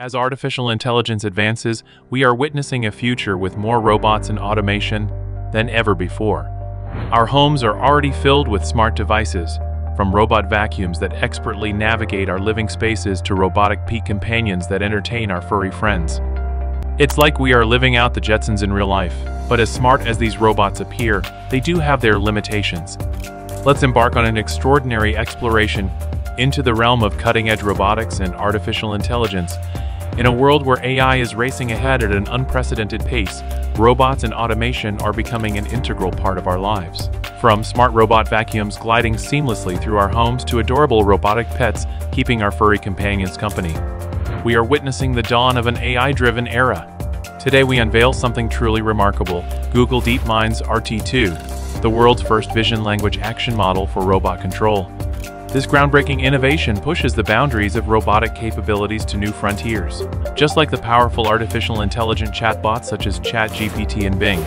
As artificial intelligence advances, we are witnessing a future with more robots and automation than ever before. Our homes are already filled with smart devices, from robot vacuums that expertly navigate our living spaces to robotic peak companions that entertain our furry friends. It's like we are living out the Jetsons in real life, but as smart as these robots appear, they do have their limitations. Let's embark on an extraordinary exploration into the realm of cutting-edge robotics and artificial intelligence in a world where AI is racing ahead at an unprecedented pace, robots and automation are becoming an integral part of our lives. From smart robot vacuums gliding seamlessly through our homes to adorable robotic pets keeping our furry companions company, we are witnessing the dawn of an AI-driven era. Today we unveil something truly remarkable, Google DeepMind's RT2, the world's first vision language action model for robot control. This groundbreaking innovation pushes the boundaries of robotic capabilities to new frontiers. Just like the powerful artificial intelligent chatbots such as ChatGPT and Bing,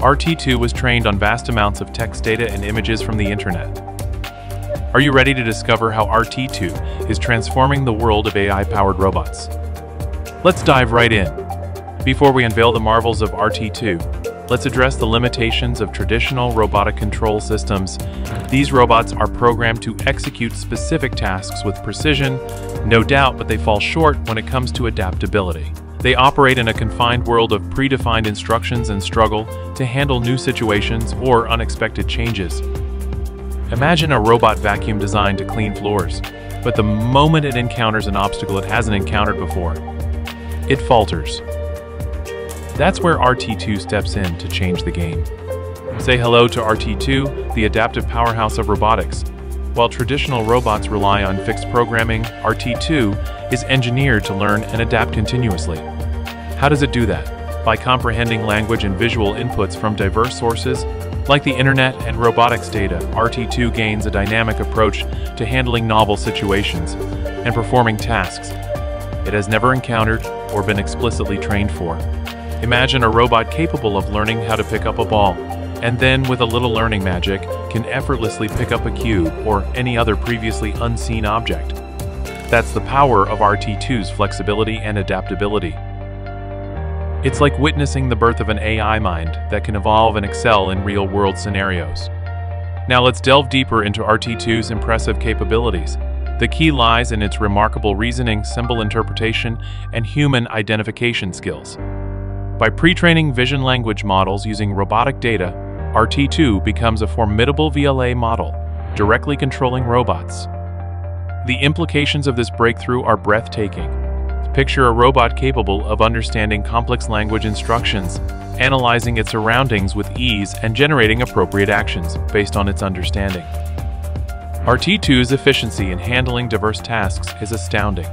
RT2 was trained on vast amounts of text data and images from the internet. Are you ready to discover how RT2 is transforming the world of AI-powered robots? Let's dive right in. Before we unveil the marvels of RT2, let's address the limitations of traditional robotic control systems. These robots are programmed to execute specific tasks with precision, no doubt, but they fall short when it comes to adaptability. They operate in a confined world of predefined instructions and struggle to handle new situations or unexpected changes. Imagine a robot vacuum designed to clean floors, but the moment it encounters an obstacle it hasn't encountered before, it falters. That's where RT2 steps in to change the game. Say hello to RT2, the adaptive powerhouse of robotics. While traditional robots rely on fixed programming, RT2 is engineered to learn and adapt continuously. How does it do that? By comprehending language and visual inputs from diverse sources, like the internet and robotics data, RT2 gains a dynamic approach to handling novel situations and performing tasks it has never encountered or been explicitly trained for. Imagine a robot capable of learning how to pick up a ball, and then with a little learning magic, can effortlessly pick up a cube or any other previously unseen object. That's the power of RT2's flexibility and adaptability. It's like witnessing the birth of an AI mind that can evolve and excel in real-world scenarios. Now let's delve deeper into RT2's impressive capabilities. The key lies in its remarkable reasoning, symbol interpretation, and human identification skills. By pre-training vision language models using robotic data, RT2 becomes a formidable VLA model, directly controlling robots. The implications of this breakthrough are breathtaking. Picture a robot capable of understanding complex language instructions, analyzing its surroundings with ease and generating appropriate actions based on its understanding. RT2's efficiency in handling diverse tasks is astounding.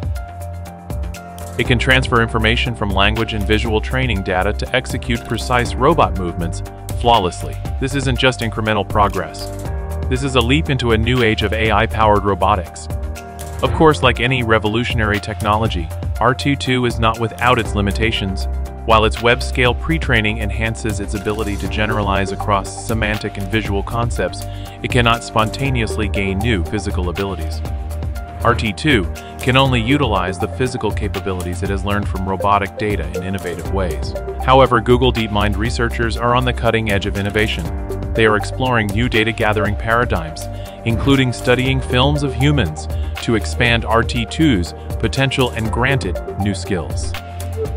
It can transfer information from language and visual training data to execute precise robot movements flawlessly. This isn't just incremental progress. This is a leap into a new age of AI-powered robotics. Of course, like any revolutionary technology, RT2 is not without its limitations. While its web-scale pre-training enhances its ability to generalize across semantic and visual concepts, it cannot spontaneously gain new physical abilities. RT2 can only utilize the physical capabilities it has learned from robotic data in innovative ways. However, Google DeepMind researchers are on the cutting edge of innovation. They are exploring new data gathering paradigms, including studying films of humans to expand RT2's potential and granted new skills.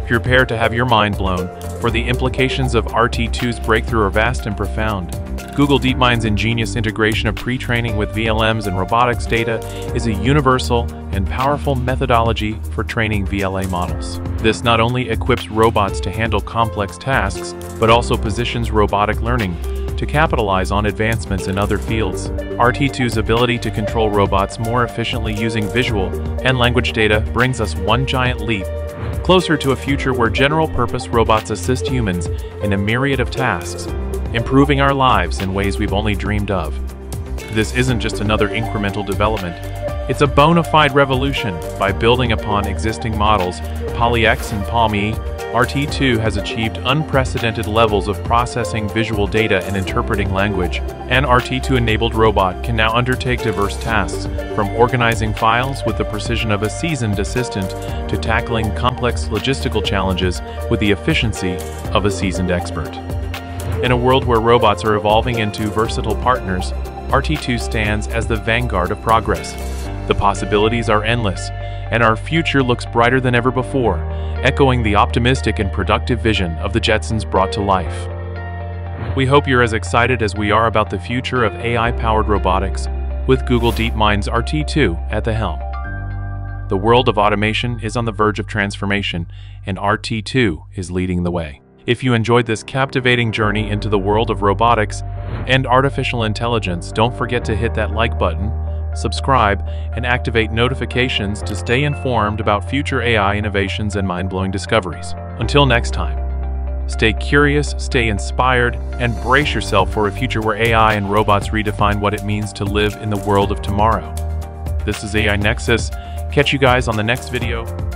Prepare to have your mind blown, for the implications of RT2's breakthrough are vast and profound. Google DeepMind's ingenious integration of pre-training with VLMs and robotics data is a universal and powerful methodology for training VLA models. This not only equips robots to handle complex tasks, but also positions robotic learning to capitalize on advancements in other fields. RT2's ability to control robots more efficiently using visual and language data brings us one giant leap closer to a future where general-purpose robots assist humans in a myriad of tasks improving our lives in ways we've only dreamed of. This isn't just another incremental development, It's a bona fide revolution. By building upon existing models, PaLI-X and PaLM-E, RT2 has achieved unprecedented levels of processing visual data and interpreting language. An RT2-enabled robot can now undertake diverse tasks, from organizing files with the precision of a seasoned assistant to tackling complex logistical challenges with the efficiency of a seasoned expert. In a world where robots are evolving into versatile partners, RT2 stands as the vanguard of progress. The possibilities are endless, and our future looks brighter than ever before, echoing the optimistic and productive vision of the Jetsons brought to life. We hope you're as excited as we are about the future of AI-powered robotics, with Google DeepMind's RT2 at the helm. The world of automation is on the verge of transformation, and RT2 is leading the way. If you enjoyed this captivating journey into the world of robotics and artificial intelligence, don't forget to hit that like button subscribe, and activate notifications to stay informed about future AI innovations and mind-blowing discoveries. Until next time, stay curious, stay inspired, and brace yourself for a future where AI and robots redefine what it means to live in the world of tomorrow. This is AI Nexus. Catch you guys on the next video.